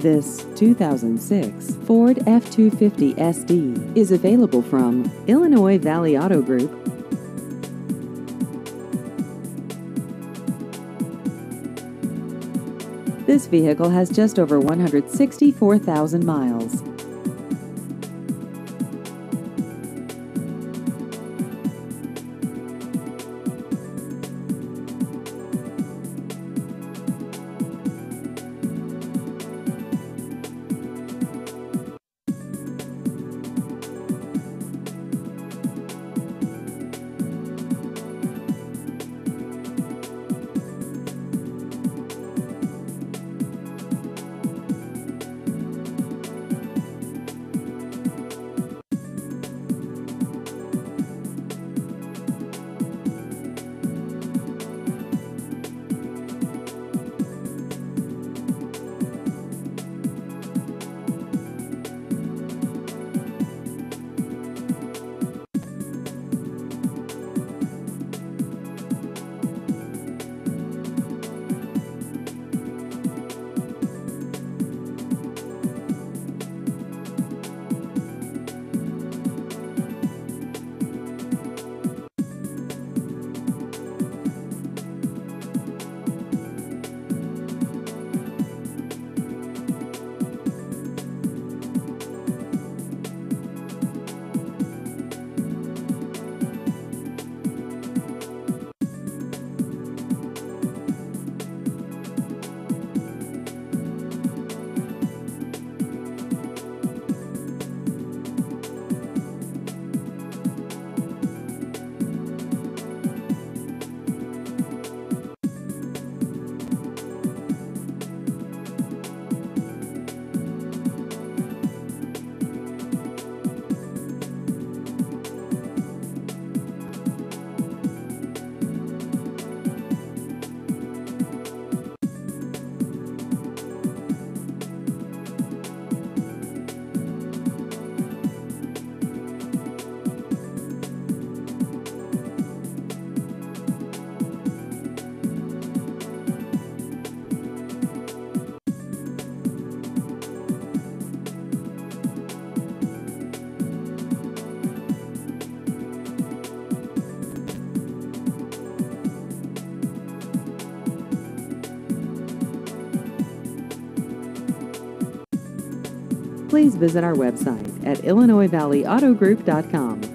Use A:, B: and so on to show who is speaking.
A: This 2006 Ford F-250 SD is available from Illinois Valley Auto Group. This vehicle has just over 164,000 miles. Please visit our website at IllinoisValleyAutoGroup.com.